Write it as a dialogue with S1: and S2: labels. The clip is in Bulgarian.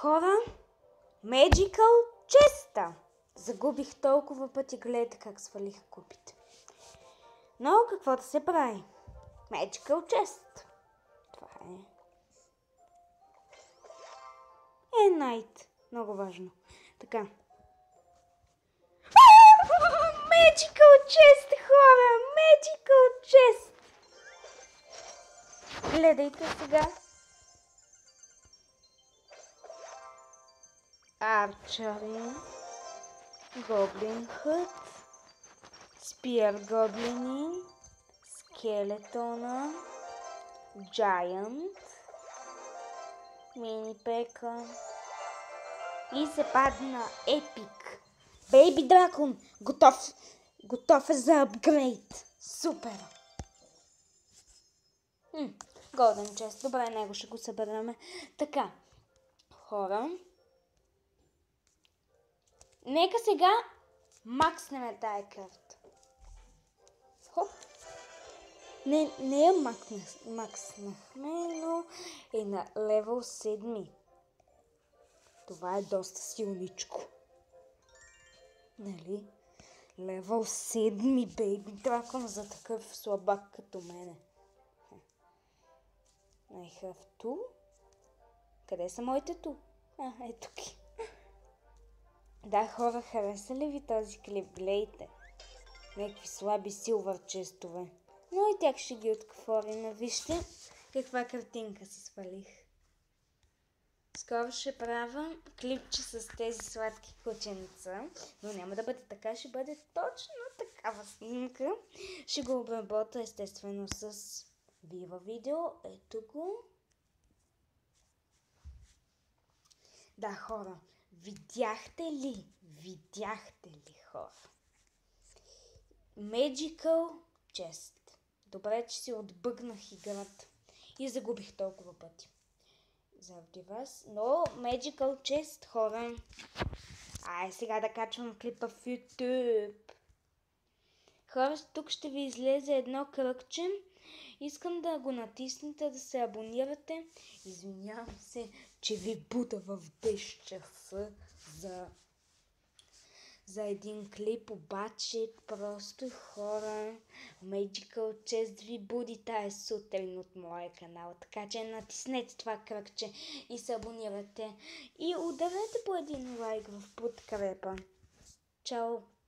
S1: Хора, Magical Chesta. Загубих толкова пъти, гледайте как свалих купите. Но какво да се прави? Magical Chest. Това е. Е, Найт. Много важно. Така. Magical Chest, хора! Magical Chest! Гледайте сега. Арчари. Гоблин хът. Спиер гоблини. Скелетона. Giant. Мини пека. И се падна епик. Бейби дракон. Готов. Готов е за апгрейд. Супер. Голден чест. Добре, него ще го съберем. Така. Хора. Нека сега макснем тая карта. Хоп. Не, не я макнах, макснахме, но е на левел 7. Това е доста силничко. Нали? Левел 7, бейби дракон за такъв слабак като мене. I have two. Къде са моите ту? А, ето ги. Да, хора, хареса ли ви този клип? Глейте. Някакви слаби силвър честове. Но и тях ще ги отворим. Вижте каква картинка си свалих. Скоро ще правя клипче с тези сладки кученца, но няма да бъде така, ще бъде точно такава снимка. Ще го обработя естествено с Вива видео. Ето го. Да, хора, видяхте ли? Видяхте ли, хора? Magical Chest. Добре, че си отбъгнах играта и загубих толкова пъти. Заради вас. Но Magical Chest, хора. Ай, сега да качвам клипа в YouTube. Хора, тук ще ви излезе едно кръгче. Искам да го натиснете, да се абонирате. Извинявам се, че ви буда в 10 часа за за един клип, обаче просто хора, Magical Chest ви буди тая сутрин от моя канал. Така че натиснете това кръгче и се абонирате. И ударете по един лайк в подкрепа. Чао!